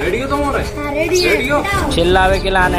Radio तो हो। रहा है हाँ, रेडियो। चिल्लावे चिल्लावे खिलाने